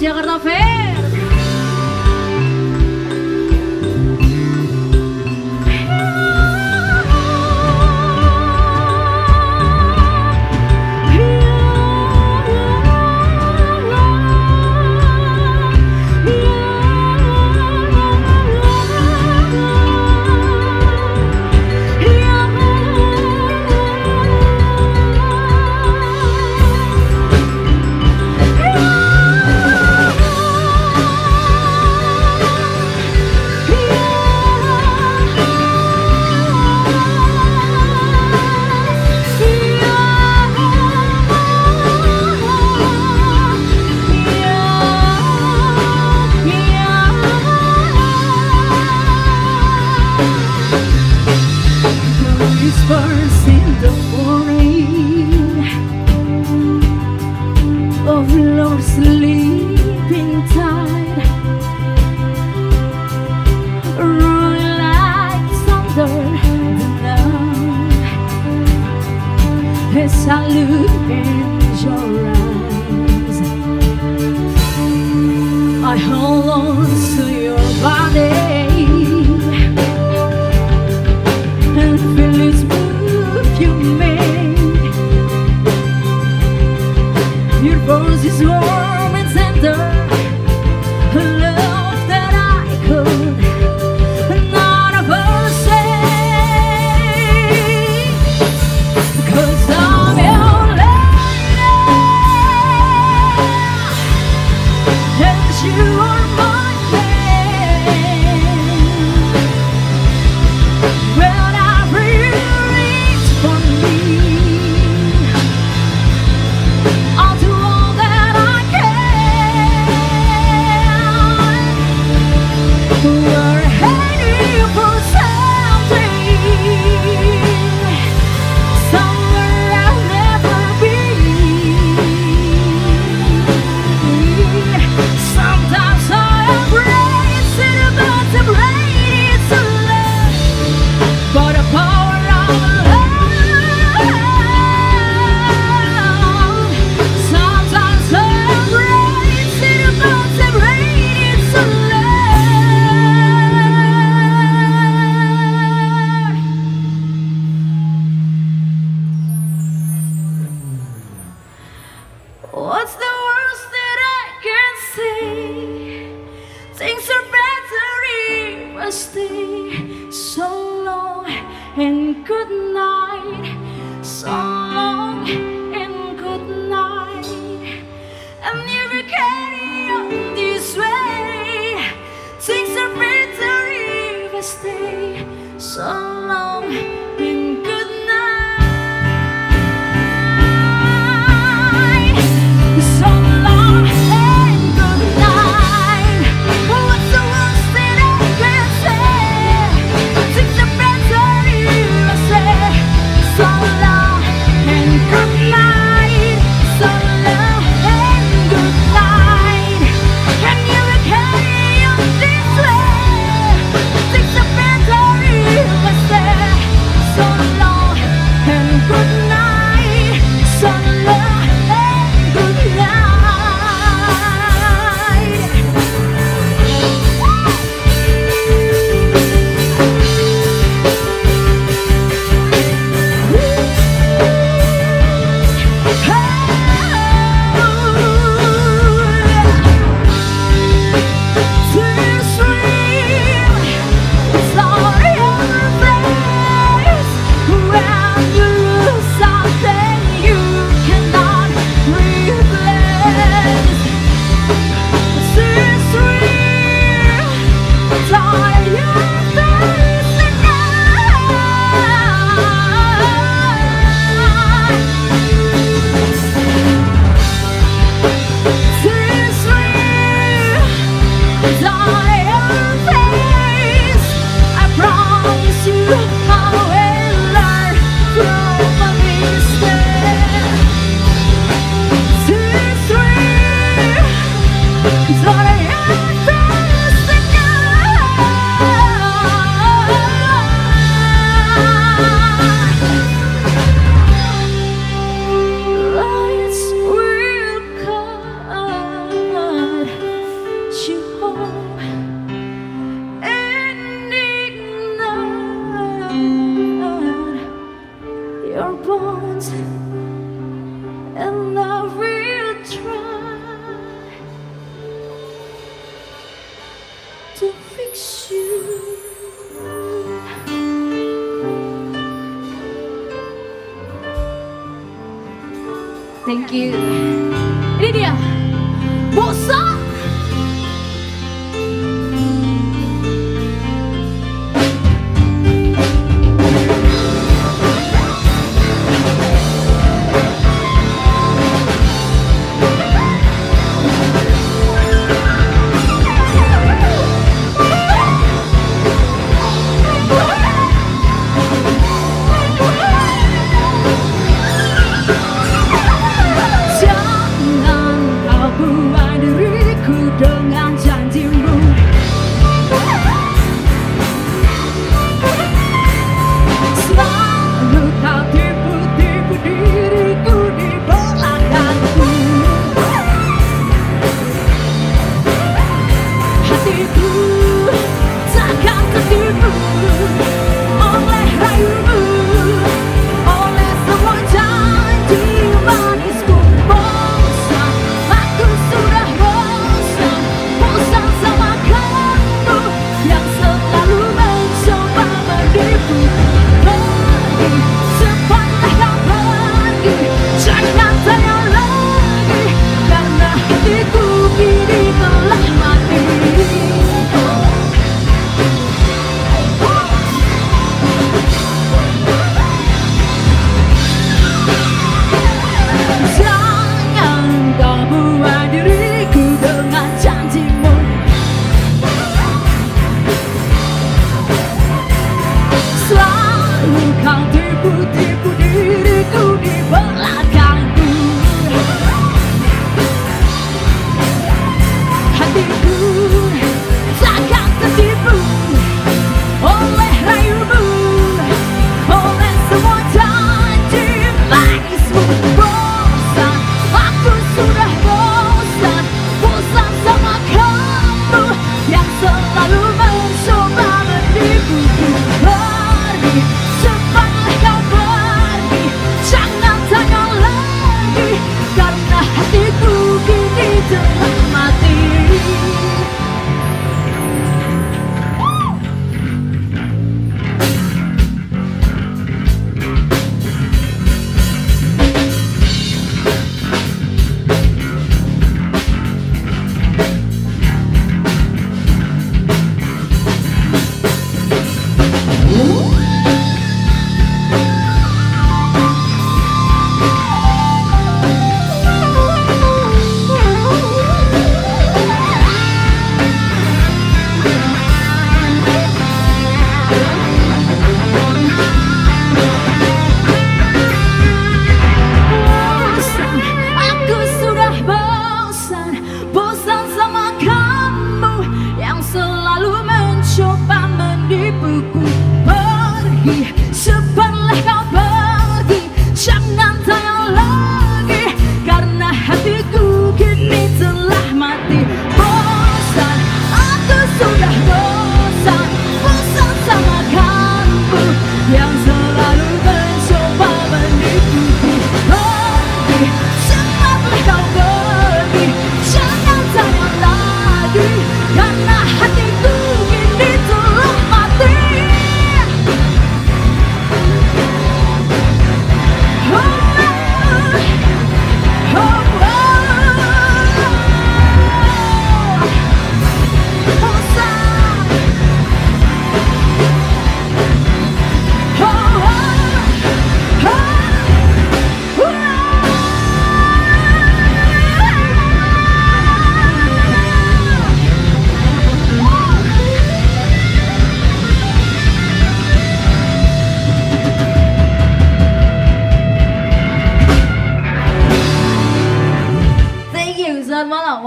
Jakarta Fair. I look in your eyes I hold on to your body And feel its move you make Your you What's the worst that I can say? Things are better if I stay so long and good night. Thank you.